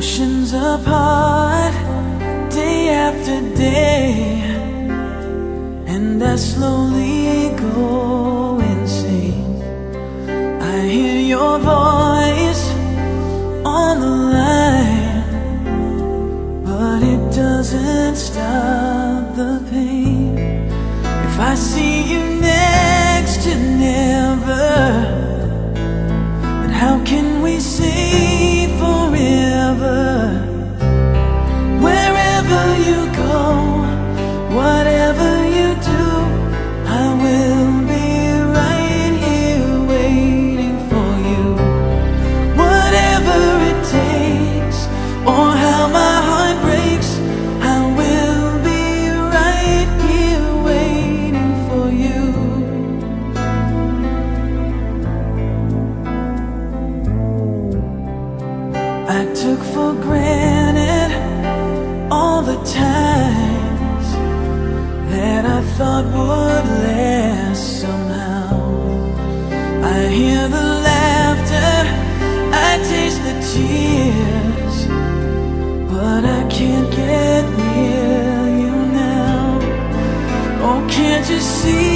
Oceans apart, day after day, and I slowly go insane. I hear your voice on the line, but it doesn't stop. thought would last somehow. I hear the laughter, I taste the tears, but I can't get near you now. Oh, can't you see?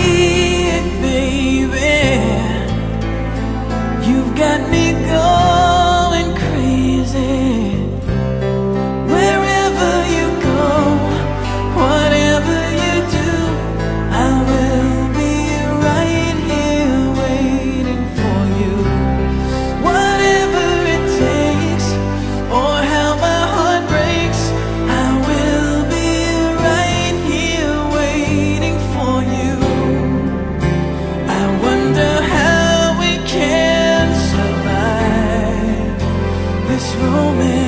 moment.